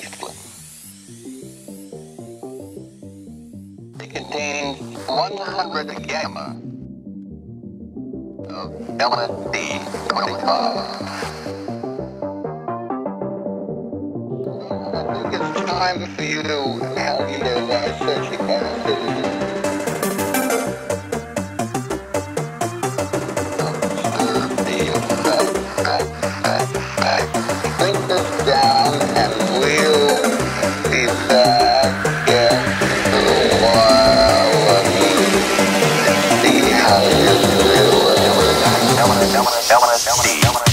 lifeblood. They contain 100 gamma of element D25. It's time for you to have your. LSD.